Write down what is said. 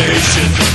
nation